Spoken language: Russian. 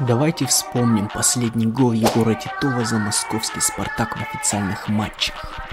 Давайте вспомним последний гол Егора Титова за московский «Спартак» в официальных матчах.